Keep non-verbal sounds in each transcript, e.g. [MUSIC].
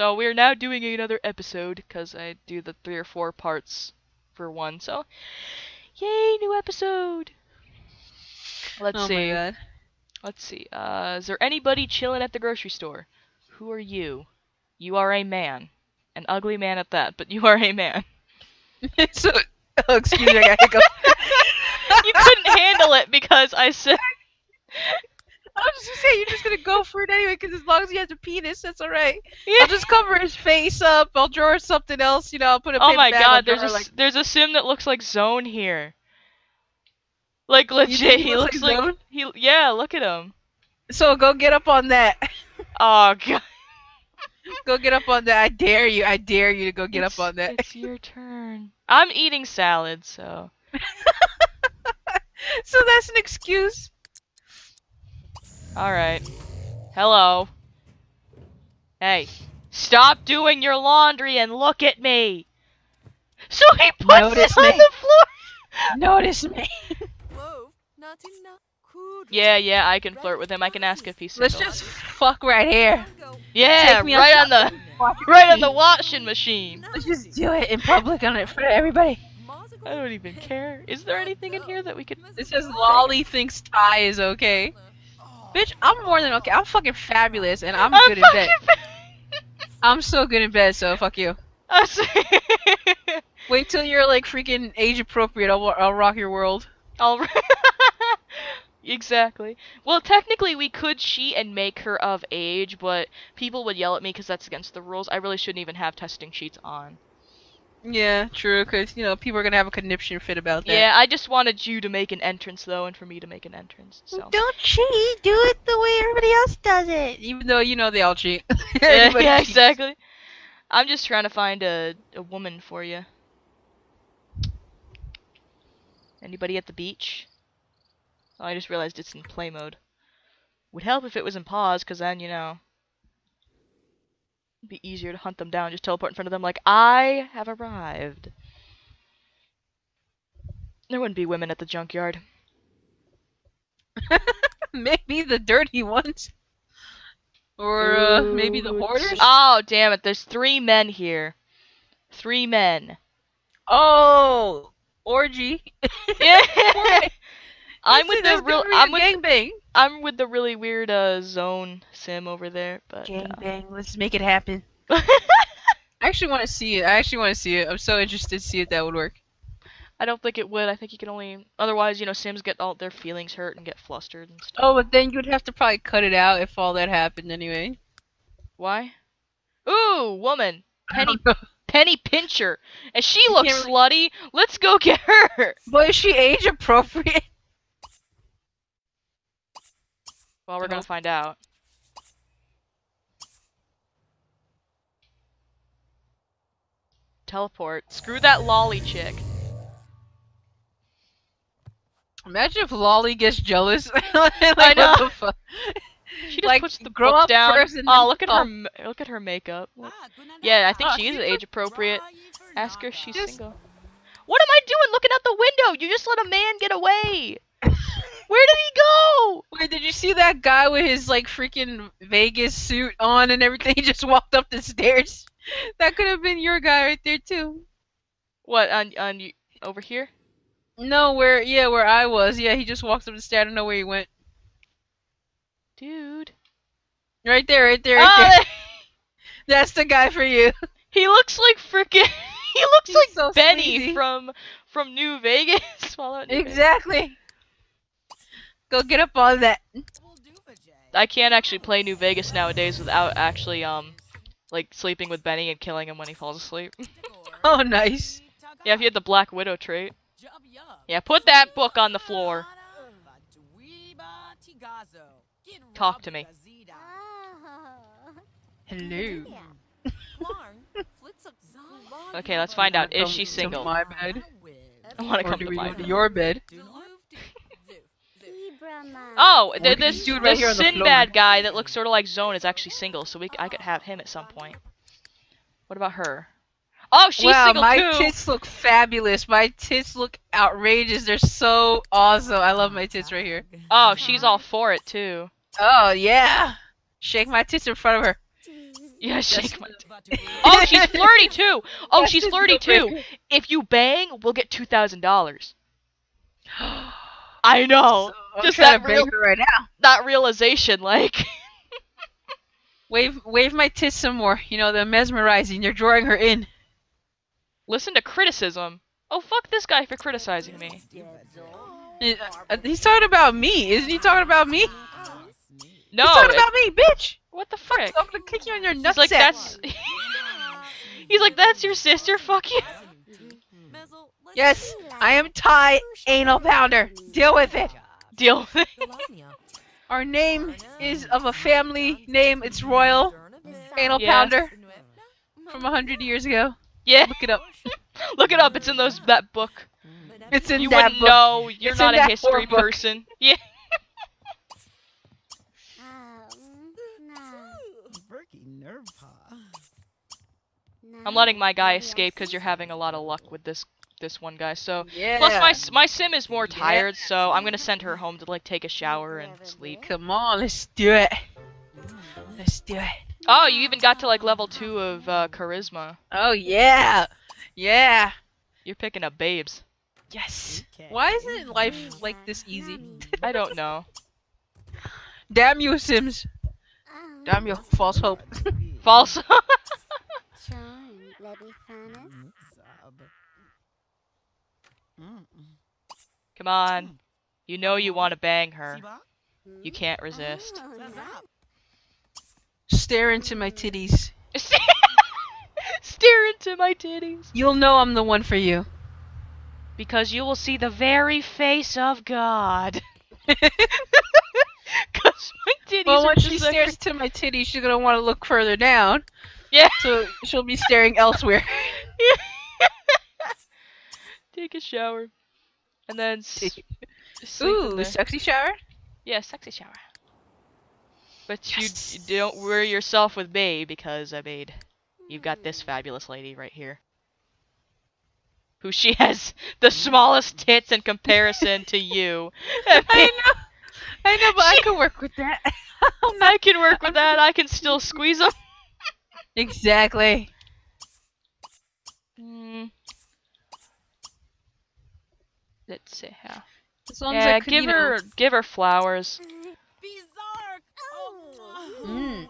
So we're now doing another episode because I do the three or four parts for one. So, yay, new episode. Let's oh see. my god. Let's see. Uh, is there anybody chilling at the grocery store? Who are you? You are a man, an ugly man at that, but [LAUGHS] you are a man. [LAUGHS] so, oh, excuse me, I gotta go. [LAUGHS] you couldn't handle it because I said. I was just gonna say you're just gonna go for it anyway, because as long as he has a penis, that's all right. Yeah. I'll just cover his face up. I'll draw something else. You know, I'll put a. Oh my bag, god, there's a like, there's a sim that looks like Zone here. Like legit, think he looks like, Zone? he yeah, look at him. So go get up on that. [LAUGHS] Oh god. go get up on that. I dare you. I dare you to go get It's- up on that. It's your turn. I'm eating salad, so [LAUGHS] so that's an excuse. All right. Hello. Hey, stop doing your laundry and look at me. So he puts Notice it on me. the floor. Notice me. Yeah, yeah, I can flirt with him. I can ask if he's single. Let's just fuck right here. yeah, right on outside. the [LAUGHS] right on the washing machine. Let's just do it in public on it for everybody. I don't even care. Is there anything in here that we could? It says Lolly thinks Ty is okay. Bitch, I'm more than okay. I'm fucking fabulous and I'm, good in bed. I'm so good in bed, so fuck you. I'm. Wait till you're like freaking age appropriate. I'll, I'll rock your world. Right. [LAUGHS] exactly. Well, technically, we could cheat and make her of age, but people would yell at me because that's against the rules. I really shouldn't even have testing cheats on. Yeah, true, because, you know, people are gonna have a conniption fit about that. Yeah, I just wanted you to make an entrance though, and for me to make an entrance. So. Don't cheat. Do it the way everybody else does it. Even though, you know, they all cheat. [LAUGHS] [LAUGHS] yeah, yeah, exactly. I'm just trying to find a a woman for you. Anybody at the beach? Oh, I just realized it's in play mode. Would help if it was in pause, cause then you know, it'd be easier to hunt them down. Just teleport in front of them, like I have arrived. There wouldn't be women at the junkyard. [LAUGHS] maybe the dirty ones. Or, uh, maybe the hoarders? Oh, damn it! There's three men here. Three men. Oh! Orgy. [LAUGHS] [LAUGHS] Yeah. I'm with the real. gonna be a I'm with. gangbang. I'm with the really weird uh zone sim over there, but uh, Gangbang. Let's make it happen. [LAUGHS] I actually want to see it. I actually want to see it. I'm so interested to see if that would work. I don't think it would. I think you can only. Otherwise, you know, sims get all their feelings hurt and get flustered and stuff. Oh, but then you'd have to probably cut it out if all that happened anyway. Why? Ooh, woman, [LAUGHS] Penny. Penny Pincher, and she looks can't slutty. Let's go get her. But is she age appropriate? Well, we're gonna uh-huh. find out. Teleport. Screw that lolly chick. Imagine if Lolly gets jealous. [LAUGHS] like, [LAUGHS] I know. What the fuck? She just Like, puts the grow book up down. first and oh, look at her! Look at her makeup. Yeah, I think she is age appropriate. Ask her if she's Just- single. What am I doing looking out the window? You just let a man get away. Where did he go? Wait, did you see that guy with his like freaking Vegas suit on and everything? [LAUGHS] He just walked up the stairs. That could have been your guy right there too. What on on over here? No, where yeah, where I was. Yeah, he just walked up the stairs. I don't know where he went. Dude. Right there, right there, right Ah, there. [LAUGHS] That's the guy for you. he looks like freaking. [LAUGHS] he looks He's like so Benny sleazy. from from New Vegas. Fallout New Vegas. Exactly. Go get up on that. I can't actually play New Vegas nowadays without actually um like sleeping with Benny and killing him when he falls asleep. [LAUGHS] Oh, nice. yeah, if you had the Black Widow trait. Yeah, put that book on the floor. Talk to me. [LAUGHS] Hello. [LAUGHS] Okay, let's find out. Is Come she to single? my bed. I want to Or come to we my go to bed. Your bed? Oh, th- we this, can do it right this here the Sinbad guy that looks sort of like Zone is actually single, so we c- I could have him at some point. What about her? Oh, she's wow, single my too. tits look fabulous. My tits look outrageous. They're so awesome. I love my tits right here. Oh, she's all for it too. Oh yeah. Shake my tits in front of her. Yeah, shake Yes. my. Oh, she's flirty too. Oh, she's flirty too. If you bang, we'll get two thousand dollars. [GASPS] [GASPS] [GASPS] I know. I'm Just trying that to bang real- her right now. That realization, like. [LAUGHS] Wave, wave my tits some more. You know, they're mesmerizing. You're drawing her in. Listen to criticism. Oh, fuck this guy for criticizing me. Uh, uh, He's talking about me. Isn't he talking about me? No. He's talking it- about me, bitch. what the frick? I'm gonna kick you on your He's like, that's. [LAUGHS] He's like, that's your sister? Fuck you. Yes, I am Ty Anal Pounder. Deal with it. Deal with it. [LAUGHS] Our name is of a family name. It's royal. Anal Yeah. Pounder from a hundred years ago. Yeah. Look it up. [LAUGHS] Look it up. It's in those that book. It's in you that wouldn't book. know. You're It's not a history person. [LAUGHS] Yeah. I'm letting my guy escape because you're having a lot of luck with this this one guy. So Yeah. plus my my sim is more Yeah. tired, so I'm gonna send her home to like take a shower and sleep. Come on, let's do it. Let's do it. Oh, you even got to like level two of uh, charisma. Oh yeah, yeah. You're picking up babes. Yes. Why isn't life like this easy? I don't know. [LAUGHS] Damn you, Sims. Damn you, false hope. False. [LAUGHS] Come on. You know you want to bang her. You can't resist. Stare into my titties. [LAUGHS] Stare into my titties. You'll know I'm the one for you. Because you will see the very face of God. [LAUGHS] Because my titties well, are when she just like- stares to my titties, she's gonna want to look further down. Yeah. So she'll be staring elsewhere. [LAUGHS] Take a shower. And then s- Take- [LAUGHS] in Ooh, sexy shower. Yeah, sexy shower. But Yes. you, you don't worry yourself with me because I mean, you've got this hmm. fabulous lady right here. Who she [LAUGHS] has the smallest hmm. tits in comparison to you. [LAUGHS] I, I know. I know, but I can work with that. I can work with that. I can still squeeze them. exactly. Let's see how. As long as Yeah, I give you know- her, give her flowers. Mm.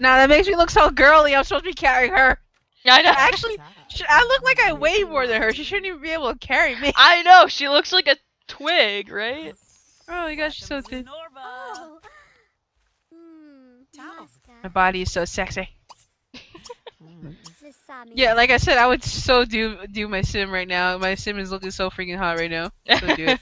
Now that makes me look so girly. I'm supposed to be carrying her. [LAUGHS] I know. Actually, sh- I look like I weigh more than her. She shouldn't even be able to carry me. I know. She looks like a twig, right? Oh my gosh, she's so thin. Oh. My body is so sexy. [LAUGHS] Yeah, like I said, I would so do do my sim right now. My sim is looking so freaking hot right now. [LAUGHS] So do it.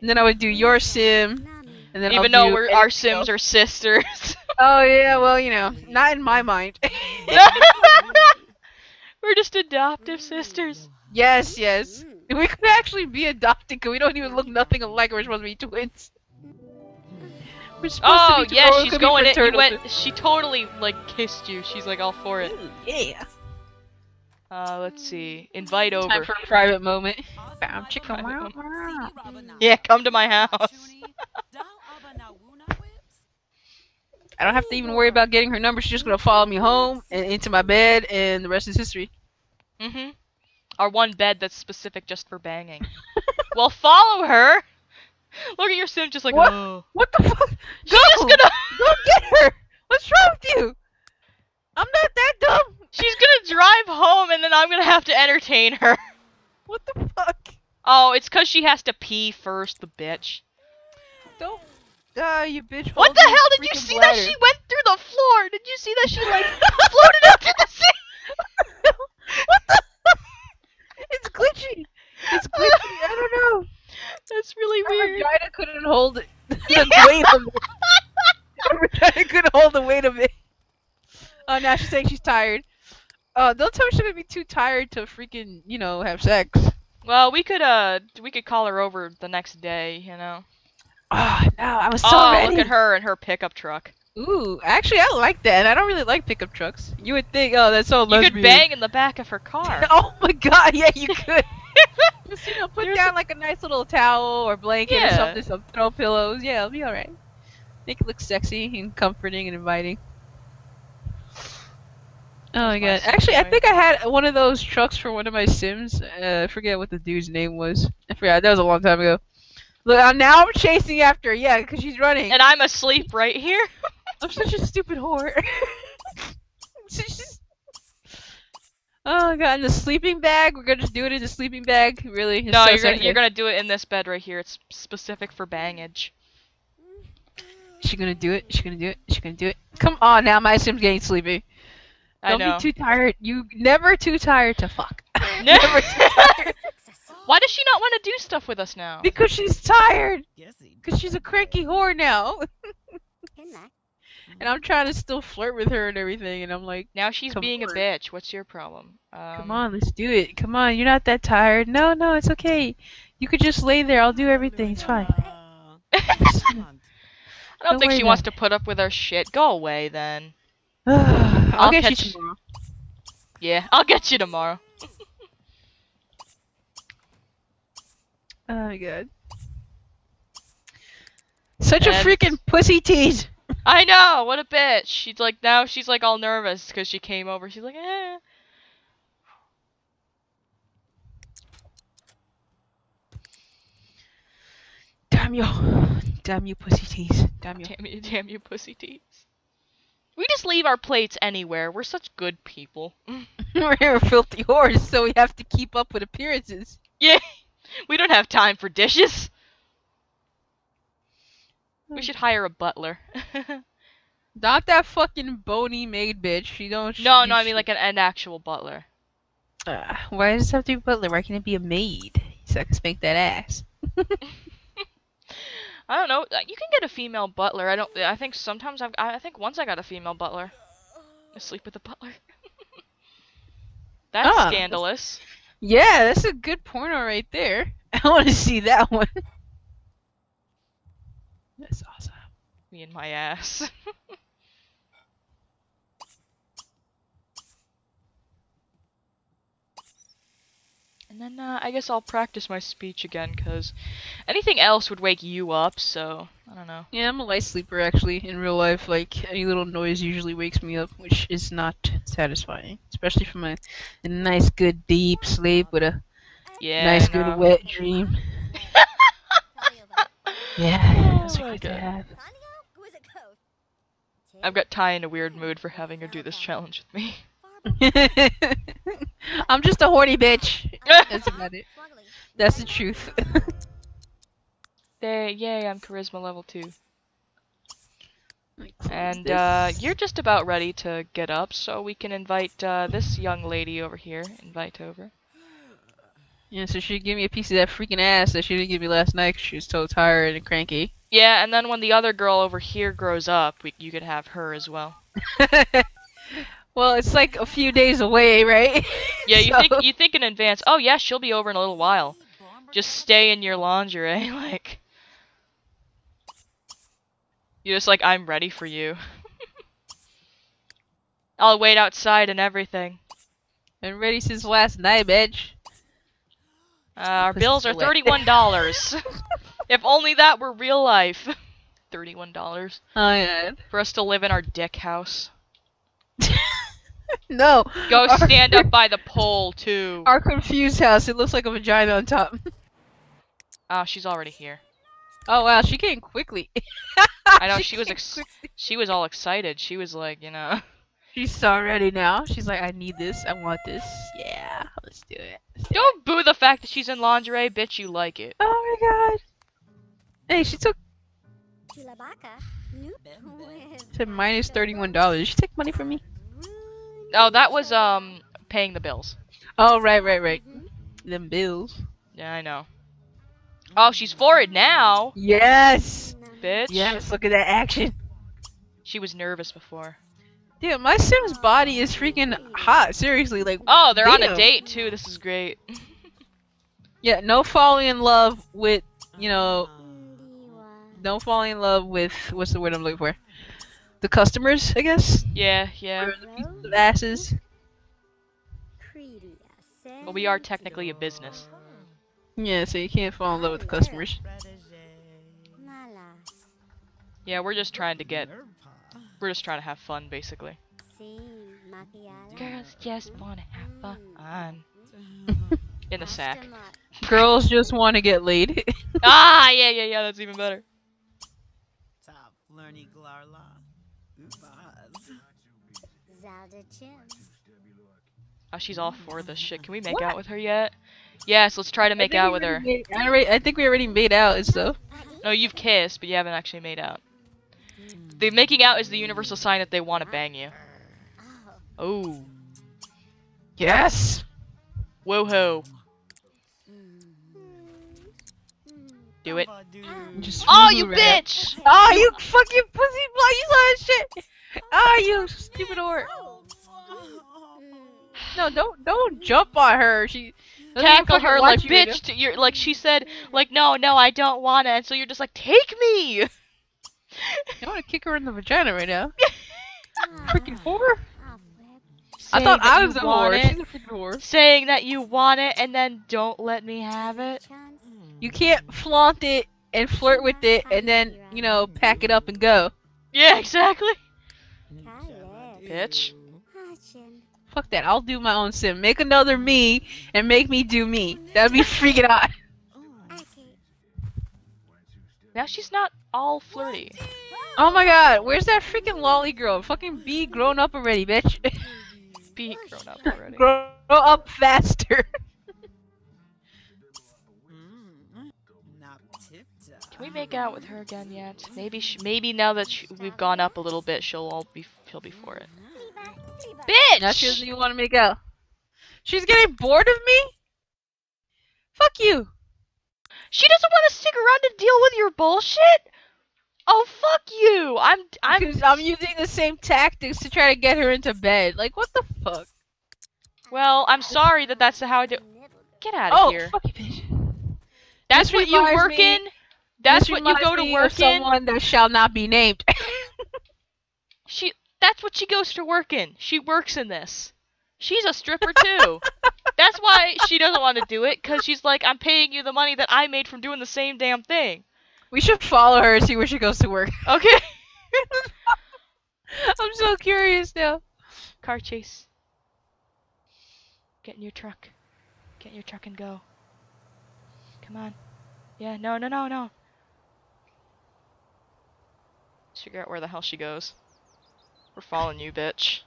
And then I would do your sim, and then Even I'll though we're our Sims are sisters. [LAUGHS] Oh yeah, well you know, not in my mind. [LAUGHS] we're just adoptive sisters. yes, yes. Mm-hmm. We could actually be adopted because we don't even look nothing alike. We're supposed to be twins. We're supposed Oh to be yeah, twins. she's Could be going in. You went. She totally like kissed you. She's like all for it. twins. Yeah. Uh, let's see. Invite Time over. for a private moment. Bam, chicka, Private wow, Yeah, come to my house. [LAUGHS] I don't have to even worry about getting her number. She's just gonna follow me home and into my bed, and the rest is history. Mm-hmm. Our one bed that's specific just for banging. [LAUGHS] well, follow her. Look at your sim, just like What? oh. What the fuck? She's Go! just gonna. Go get her! What's wrong with you? I'm not that dumb. She's gonna drive home, and then I'm gonna have to entertain her. [LAUGHS] What the fuck? Oh, it's cause she has to pee first, the bitch. Don't. Ah, you bitch. What the hell did you see that she went through the floor? Did you see that she like [LAUGHS] floated up to the sea? [LAUGHS] what the? It's glitchy. It's glitchy. I don't know. That's really weird. vagina couldn't hold it. the weight of it. Her vagina couldn't hold the weight of it. Oh, now she's saying she's tired. Oh, don't tell me she's gonna be too tired to freaking, you know, have sex. Well, we could uh, we could call her over the next day, you know. Oh, no, I was so oh, ready. look at her and her pickup truck. Ooh, actually, I like that, I don't really like pickup trucks. You would think, oh, that's so You lesbian. could bang in the back of her [LAUGHS] car. oh my god, yeah, you [LAUGHS] could. Just, you know, put There's down like a nice little towel or blanket or something, some throw pillows. Yeah, it'll be alright. Make it look sexy and comforting and inviting. Oh my god. Actually, I think I had one of those trucks for one of my Sims. Uh, I forget what the dude's name was. I forgot. That was a long time ago. Look, now I'm chasing after her. Yeah, because she's running. And I'm asleep right here. [LAUGHS] I'm such a stupid whore. [LAUGHS] Just- oh god, in the sleeping bag. We're gonna just do it in the sleeping bag. Really? It's no, so you're gonna you're gonna do it in this bed right here. It's specific for bangage. Is she gonna do it? Is she gonna do it? Is she gonna do it? Come on now, my Sim's getting sleepy. I Don't know. be too tired. You never too tired to fuck. [LAUGHS] Never too [LAUGHS] tired. Why does she not want to do stuff with us now? Because she's tired. Because she's a cranky whore now. [LAUGHS] and I'm trying to still flirt with her and everything, and I'm like, Now she's Come being a bitch. What's your problem? Um, come on, let's do it. Come on, you're not that tired. No, no, it's okay. You could just lay there. I'll do everything. It's fine. I don't Don't think she about wants to put up with our shit. Go away then. [SIGHS] I'll, I'll get catch- you tomorrow. Yeah, I'll get you tomorrow. [LAUGHS] Oh my god. Such a freaking pussy tease. I know. What a bitch. She's like now. She's like all nervous because she came over. She's like, eh. Damn you. Damn you, pussy tease. Damn you. Damn you, damn you, pussy teeth. We just leave our plates anywhere. We're such good people. [LAUGHS] [LAUGHS] We're filthy whores, so we have to keep up with appearances. Yeah, [LAUGHS] we don't have time for dishes. We should hire a butler. Not that fucking bony maid bitch. She don't. no, she- no, I mean like an, an actual butler. Uh, why does it have to be butler? Why can't it be a maid? So I can spank that ass. I don't know. You can get a female butler. I don't. I think sometimes I've. I I think once I got a female butler. I sleep with a butler. [LAUGHS] That's Ah, scandalous. Yeah, that's a good porno right there. [LAUGHS] I want to see that one. [LAUGHS] That's awesome. Me and my ass. And then uh, I guess I'll practice my speech again, cause anything else would wake you up. So I don't know. Yeah, I'm a light sleeper actually. In real life, like any little noise usually wakes me up, which is not satisfying, especially from a, a nice, good, deep sleep with a Yeah. nice, good, know. wet dream. [LAUGHS] Yeah, that's my what to have. I've got Ty in a weird mood for having her do this challenge with me. [LAUGHS] I'm just a horny bitch. That's about it. That's the truth. There, yay! I'm charisma level two. And uh, you're just about ready to get up, so we can invite uh, this young lady over here. Invite over. Yeah, so she give me a piece of that freaking ass that she didn't give me last night because she was so tired and cranky. Yeah, and then when the other girl over here grows up, we, you could have her as well. [LAUGHS] well, it's like a few days away, right? [LAUGHS] Yeah, you So- think you think in advance. Oh yeah, she'll be over in a little while. Just stay in your lingerie, [LAUGHS] like. You're just like I'm ready for you. [LAUGHS] I'll wait outside and everything. Been ready since last night, bitch. Uh, our bills are thirty-one dollars. if only that were real life. Thirty-one dollars Oh yeah. for us to live in our dick house. [LAUGHS] No. Go Our- stand up [LAUGHS] by the pole too. Our confused house. It looks like a vagina on top. Oh, [LAUGHS] she's already here. Oh wow, she came quickly. I know, she was ex- quickly. She was all excited. She was like, you know. She's so ready now. She's like, I need this. I want this. Yeah, let's do it. Let's do it. Don't boo the fact that she's in lingerie, bitch. You like it. Oh my god. Hey, she took said minus thirty-one dollars. Did she take money from me? Oh, that was um paying the bills. Oh right, right, right. Them bills. Yeah, I know. Oh, she's for it now, Yes. bitch. Yes. Look at that action. She was nervous before. Dude, my Sim's body is freaking hot. Seriously, like. Oh, they're on a date too. This is great. Yeah, no falling in love with, you know, no falling in love with what's the word I'm looking for? The customers, I guess. yeah, yeah. Or the pieces of asses. But we are technically a business. Yeah, so you can't fall in love with the customers. Yeah, we're just trying to get. We're just trying to have fun, basically. [LAUGHS] Girls just wanna have fun. In the sack. Girls just want to get laid. [LAUGHS] ah, yeah, yeah, yeah. That's even better. Top Flurny Glarla. Ubaz. Oh, she's all for this shit. Can we make out with her yet? Yes, let's try to make out with her. Made, I, already, I think we already made out and stuff. No, you've kissed, but you haven't actually made out. The making out is the universal sign that they want to bang you. Oh. Yes. Woohoo. Do it. Just Oh, you bitch! Oh, you fucking pussy block! You saw that shit. Oh, you stupid whore. No, don't don't jump on her. She Tackle her like you bitch. To, you're like she said like no no I don't wanna and so you're just like take me. I want to kick her in the vagina right now. [LAUGHS] Freaking whore. I thought I was a want whore. it, She's a freaking whore. Saying that you want it and then don't let me have it. You can't flaunt it and flirt with it and then, you know, pack it up and go. Yeah, exactly. Bitch. Fuck that. I'll do my own sim. Make another me and make me do me. That'd be freaking out. Now she's not all flirty. Oh my god, where's that freaking lolly girl? Fucking be grown up already, bitch. [LAUGHS] Be grown up already. grow up faster. Can we make out with her again yet? Maybe sh maybe now that sh we've gone up a little bit, she'll all be she'll be for it. Bitch! now she doesn't even want to make out. She's getting bored of me? Fuck you. She doesn't want to stick around to deal with your bullshit. Oh fuck you! I'm I'm Because I'm using the same tactics to try to get her into bed. Like, what the fuck? well. I'm sorry that that's how I do. Get out of Oh, here. fuck you, bitch. That's this what you work me- in. That's This what you go to work in. someone that shall not be named. [LAUGHS] She. That's what she goes to work in. She works in this. She's a stripper too. that's why she doesn't want to do it, cause she's like, I'm paying you the money that I made from doing the same damn thing. we should follow her and see where she goes to work. [LAUGHS] Okay. [LAUGHS] I'm so curious now. Car chase. Get in your truck. Get in your truck and go. Come on. Yeah, no, no, no, no. Let's figure out where the hell she goes. We're following you, bitch.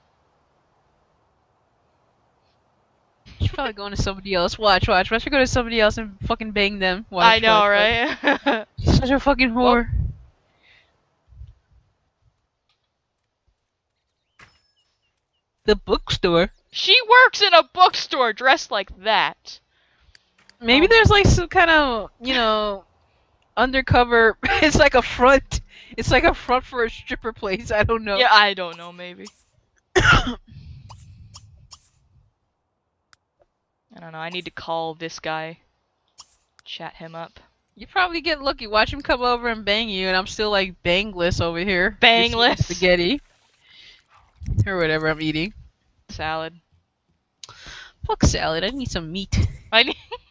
She's probably going to somebody else. Watch, watch. Watch her go to somebody else and fucking bang them. Watch, I know, watch, watch. right? She's [LAUGHS] such a fucking whore. The bookstore. she works in a bookstore dressed like that. Maybe Oh. there's like some kind of, you know, undercover. [LAUGHS] It's like a front. It's like a front for a stripper place. I don't know. Yeah, I don't know, maybe. [COUGHS] I don't know. I need to call this guy. Chat him up. You probably get lucky. Watch him come over and bang you, and I'm still like bangless over here. Bangless? spaghetti. Or whatever I'm eating. Salad. Fuck salad. I need some meat. I need. [LAUGHS]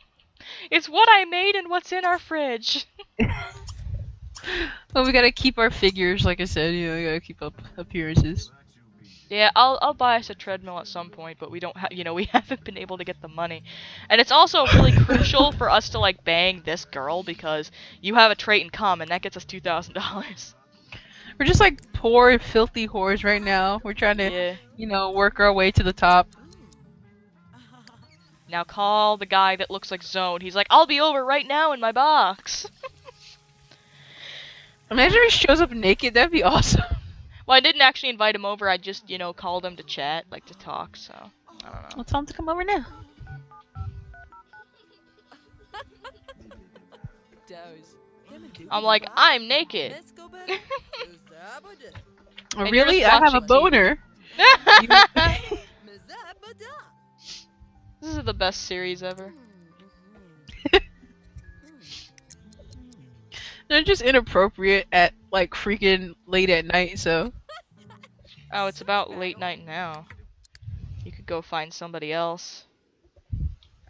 it's what I made and what's in our fridge. [LAUGHS] Well, we gotta keep our figures, like I said. You know, we gotta keep up appearances. Yeah, I'll I'll buy us a treadmill at some point, but we don't have, you know, we [LAUGHS] haven't been able to get the money. And it's also really crucial for us to like bang this girl because you have a trait in common that gets us two thousand dollars. We're just like poor, filthy whores right now. We're trying to, Yeah. you know, work our way to the top. Now call the guy that looks like Zone. He's like, I'll be over right now in my box. [LAUGHS] Imagine if he shows up naked. That'd be awesome. [LAUGHS] well, I didn't actually invite him over. I just, you know, called him to chat, like to talk. So I don't know. I'll tell him to come over now. I'm like, I'm naked. [LAUGHS] Oh, really? I have a watching TV. boner. This is the best series ever. [LAUGHS] They're just inappropriate at like freaking late at night. So [LAUGHS] Oh, it's about late night now. You could go find somebody else.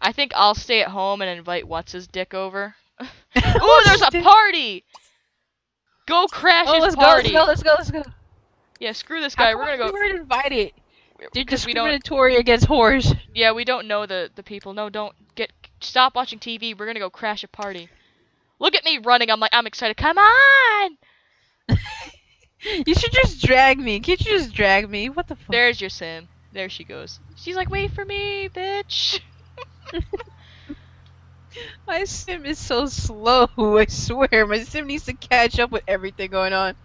I think I'll stay at home and invite what's his dick over. [LAUGHS] Ooh, there's a party! Go crash Oh, his let's go, party. let's go, let's go, let's go. Yeah, screw this guy. We're gonna We go. weren't invited. They're because we don't. discriminatory against whores. Yeah, we don't know the the people. No, don't get. Stop watching TV. We're gonna go crash a party. Look at me running. I'm like, I'm excited. Come on. [LAUGHS] You should just drag me. Can't you just drag me? What the fuck? There's your sim. There she goes. She's like, wait for me, bitch. [LAUGHS] My sim is so slow. [LAUGHS] I swear, my sim needs to catch up with everything going on.